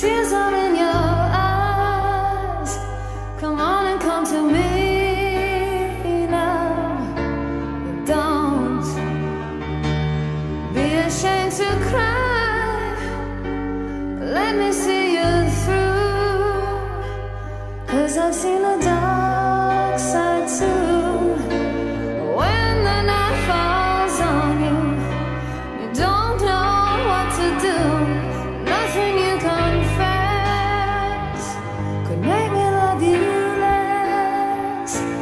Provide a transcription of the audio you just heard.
Tears are in your eyes. Come on and come to me now. Don't be ashamed to cry. Let me see you through. Cause I've seen the dark. Thanks.